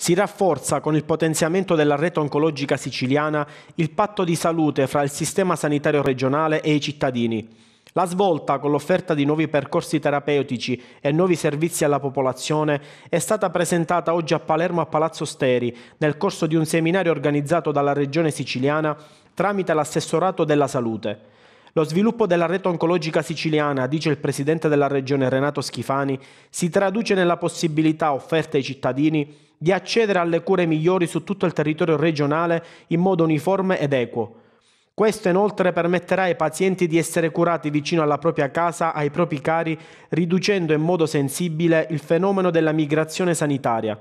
Si rafforza con il potenziamento della rete oncologica siciliana il patto di salute fra il sistema sanitario regionale e i cittadini. La svolta con l'offerta di nuovi percorsi terapeutici e nuovi servizi alla popolazione è stata presentata oggi a Palermo a Palazzo Steri nel corso di un seminario organizzato dalla Regione siciliana tramite l'assessorato della salute. Lo sviluppo della rete oncologica siciliana, dice il presidente della regione Renato Schifani, si traduce nella possibilità offerta ai cittadini di accedere alle cure migliori su tutto il territorio regionale in modo uniforme ed equo. Questo inoltre permetterà ai pazienti di essere curati vicino alla propria casa, ai propri cari, riducendo in modo sensibile il fenomeno della migrazione sanitaria.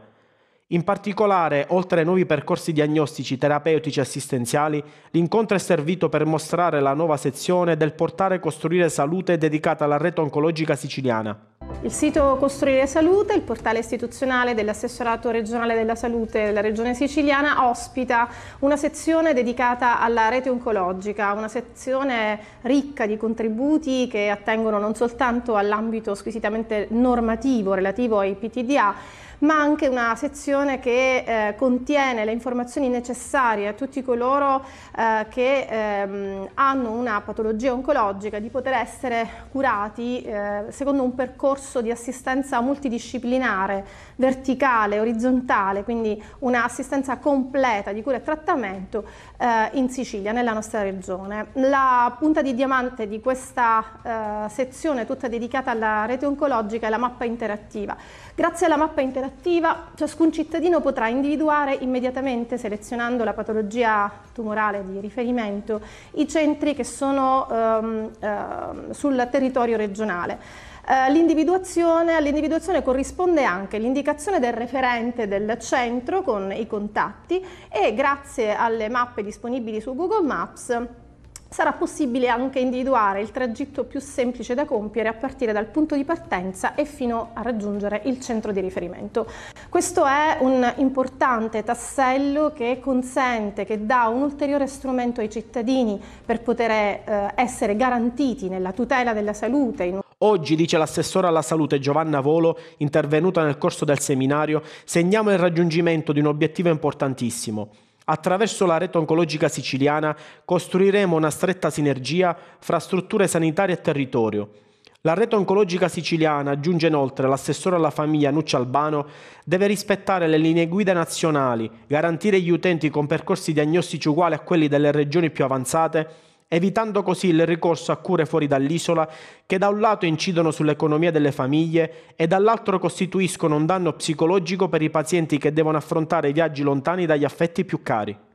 In particolare, oltre ai nuovi percorsi diagnostici, terapeutici e assistenziali, l'incontro è servito per mostrare la nuova sezione del portale Costruire Salute dedicata alla rete oncologica siciliana. Il sito Costruire Salute, il portale istituzionale dell'assessorato regionale della salute della regione siciliana, ospita una sezione dedicata alla rete oncologica, una sezione ricca di contributi che attengono non soltanto all'ambito squisitamente normativo relativo ai PTDA, ma anche una sezione che eh, contiene le informazioni necessarie a tutti coloro eh, che ehm, hanno una patologia oncologica di poter essere curati eh, secondo un percorso di assistenza multidisciplinare, verticale, orizzontale, quindi un'assistenza completa di cura e trattamento eh, in Sicilia, nella nostra regione. La punta di diamante di questa eh, sezione tutta dedicata alla rete oncologica è la mappa interattiva. Grazie alla mappa interattiva interattiva, ciascun cittadino potrà individuare immediatamente, selezionando la patologia tumorale di riferimento, i centri che sono ehm, ehm, sul territorio regionale. Uh, all'individuazione corrisponde anche l'indicazione del referente del centro con i contatti e grazie alle mappe disponibili su Google Maps sarà possibile anche individuare il tragitto più semplice da compiere a partire dal punto di partenza e fino a raggiungere il centro di riferimento. Questo è un importante tassello che consente, che dà un ulteriore strumento ai cittadini per poter eh, essere garantiti nella tutela della salute. Oggi, dice l'assessore alla salute Giovanna Volo, intervenuta nel corso del seminario, segniamo il raggiungimento di un obiettivo importantissimo Attraverso la rete oncologica siciliana costruiremo una stretta sinergia fra strutture sanitarie e territorio. La rete oncologica siciliana, aggiunge inoltre l'assessore alla famiglia Nuccia Albano, deve rispettare le linee guida nazionali, garantire gli utenti con percorsi diagnostici uguali a quelli delle regioni più avanzate evitando così il ricorso a cure fuori dall'isola che da un lato incidono sull'economia delle famiglie e dall'altro costituiscono un danno psicologico per i pazienti che devono affrontare viaggi lontani dagli affetti più cari.